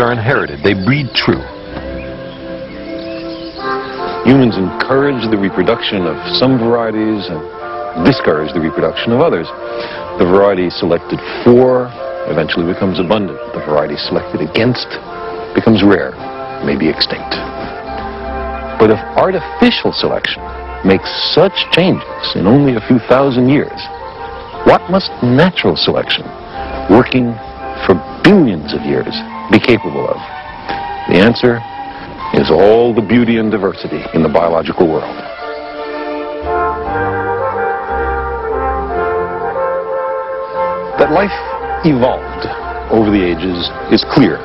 are inherited. They breed true. Humans encourage the reproduction of some varieties and discourage the reproduction of others. The variety selected for eventually becomes abundant. The variety selected against becomes rare, may be extinct. But if artificial selection makes such changes in only a few thousand years, what must natural selection, working for billions of years, be capable of? The answer is all the beauty and diversity in the biological world. That life evolved over the ages is clear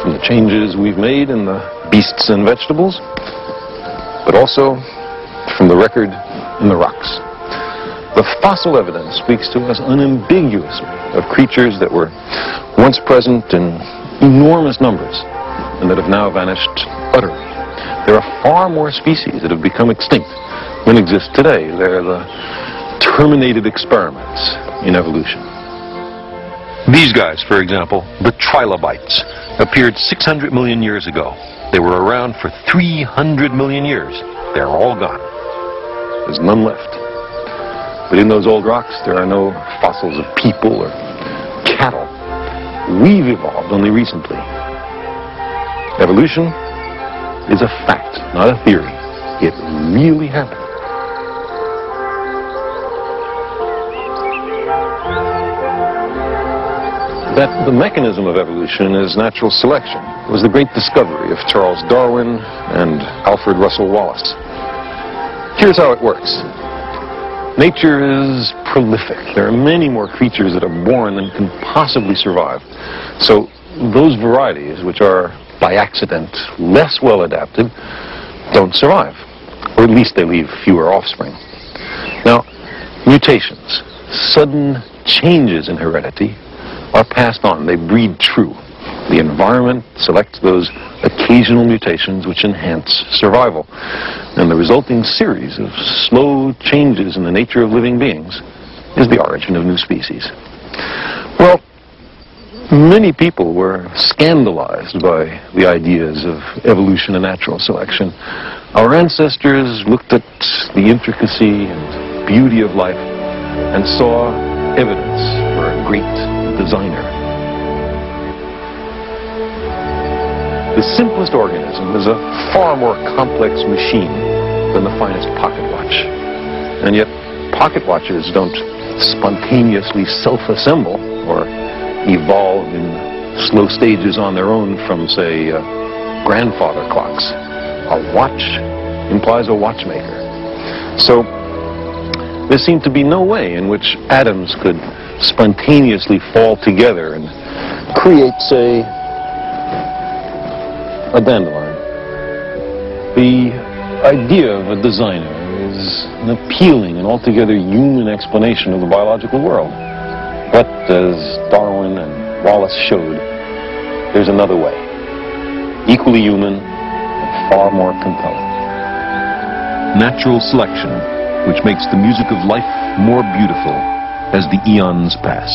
from the changes we've made in the beasts and vegetables, but also from the record in the rocks. The fossil evidence speaks to us unambiguously of creatures that were once present in enormous numbers and that have now vanished utterly. There are far more species that have become extinct than exist today. They're the terminated experiments in evolution. These guys, for example, the trilobites, appeared 600 million years ago. They were around for 300 million years. They're all gone. There's none left. But in those old rocks, there are no fossils of people or cattle. We've evolved only recently. Evolution is a fact, not a theory. It really happened. That the mechanism of evolution is natural selection was the great discovery of Charles Darwin and Alfred Russel Wallace. Here's how it works. Nature is prolific. There are many more creatures that are born than can possibly survive. So those varieties, which are by accident less well adapted, don't survive. Or at least they leave fewer offspring. Now, mutations, sudden changes in heredity, are passed on. They breed true. The environment selects those occasional mutations which enhance survival. And the resulting series of slow changes in the nature of living beings is the origin of new species. Well, many people were scandalized by the ideas of evolution and natural selection. Our ancestors looked at the intricacy and beauty of life and saw evidence for a great designer. The simplest organism is a far more complex machine than the finest pocket watch. And yet, pocket watches don't spontaneously self-assemble or evolve in slow stages on their own from, say, uh, grandfather clocks. A watch implies a watchmaker. So, there seemed to be no way in which atoms could spontaneously fall together and create, say, a dandelion. The idea of a designer is an appealing and altogether human explanation of the biological world. But as Darwin and Wallace showed, there's another way, equally human and far more compelling. Natural selection, which makes the music of life more beautiful as the eons pass.